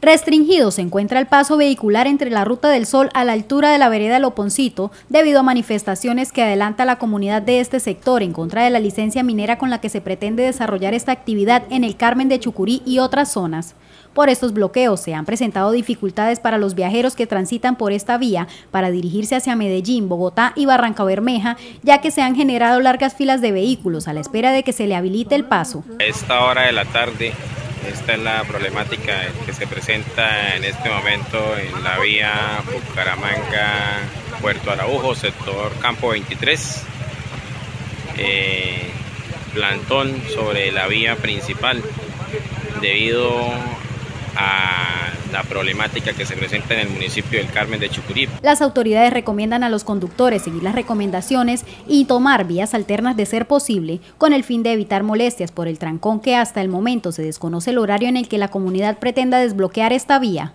Restringido se encuentra el paso vehicular entre la Ruta del Sol a la altura de la vereda Loponcito debido a manifestaciones que adelanta la comunidad de este sector en contra de la licencia minera con la que se pretende desarrollar esta actividad en el Carmen de Chucurí y otras zonas. Por estos bloqueos se han presentado dificultades para los viajeros que transitan por esta vía para dirigirse hacia Medellín, Bogotá y Barranca Bermeja, ya que se han generado largas filas de vehículos a la espera de que se le habilite el paso. A esta hora de la tarde esta es la problemática que se presenta en este momento en la vía Bucaramanga-Puerto Araujo, sector Campo 23. Eh, plantón sobre la vía principal debido a la problemática que se presenta en el municipio del Carmen de Chucurí. Las autoridades recomiendan a los conductores seguir las recomendaciones y tomar vías alternas de ser posible, con el fin de evitar molestias por el trancón que hasta el momento se desconoce el horario en el que la comunidad pretenda desbloquear esta vía.